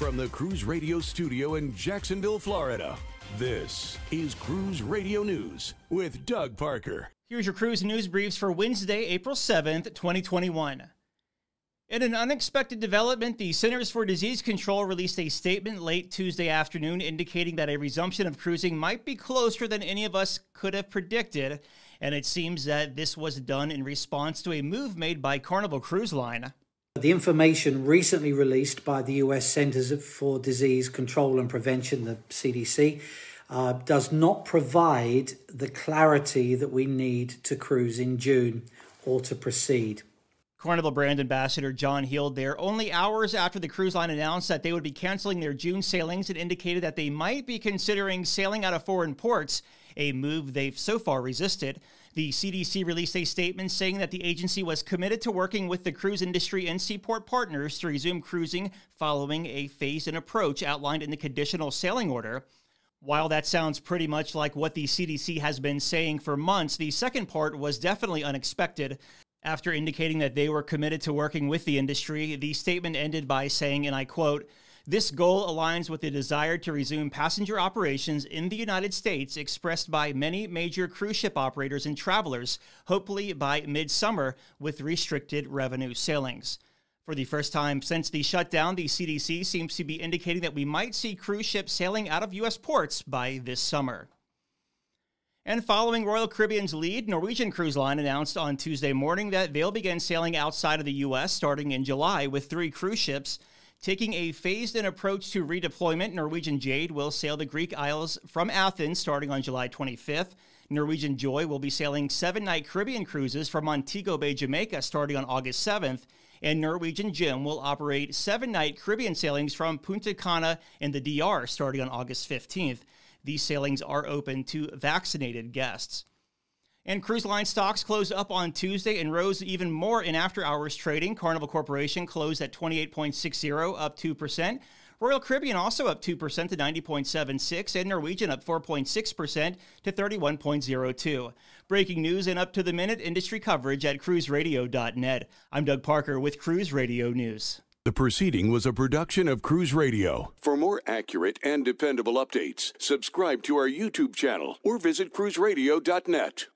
From the Cruise Radio studio in Jacksonville, Florida, this is Cruise Radio News with Doug Parker. Here's your cruise news briefs for Wednesday, April 7th, 2021. In an unexpected development, the Centers for Disease Control released a statement late Tuesday afternoon indicating that a resumption of cruising might be closer than any of us could have predicted. And it seems that this was done in response to a move made by Carnival Cruise Line. The information recently released by the US Centers for Disease Control and Prevention, the CDC, uh, does not provide the clarity that we need to cruise in June or to proceed. Carnival brand ambassador John Heald there only hours after the cruise line announced that they would be canceling their June sailings and indicated that they might be considering sailing out of foreign ports, a move they've so far resisted. The CDC released a statement saying that the agency was committed to working with the cruise industry and seaport partners to resume cruising following a phased in approach outlined in the conditional sailing order. While that sounds pretty much like what the CDC has been saying for months, the second part was definitely unexpected. After indicating that they were committed to working with the industry, the statement ended by saying, and I quote, this goal aligns with the desire to resume passenger operations in the United States expressed by many major cruise ship operators and travelers, hopefully by midsummer with restricted revenue sailings. For the first time since the shutdown, the CDC seems to be indicating that we might see cruise ships sailing out of U.S. ports by this summer. And following Royal Caribbean's lead, Norwegian Cruise Line announced on Tuesday morning that they'll begin sailing outside of the U.S. starting in July with three cruise ships. Taking a phased in approach to redeployment, Norwegian Jade will sail the Greek Isles from Athens starting on July 25th. Norwegian Joy will be sailing seven night Caribbean cruises from Montego Bay, Jamaica starting on August 7th. And Norwegian Gem will operate seven night Caribbean sailings from Punta Cana in the DR starting on August 15th. These sailings are open to vaccinated guests. And cruise line stocks closed up on Tuesday and rose even more in after hours trading. Carnival Corporation closed at 28.60, up 2%. Royal Caribbean also up 2% to 90.76, and Norwegian up 4.6% to 31.02. Breaking news and up to the minute industry coverage at cruiseradio.net. I'm Doug Parker with Cruise Radio News. The proceeding was a production of Cruise Radio. For more accurate and dependable updates, subscribe to our YouTube channel or visit cruiseradio.net.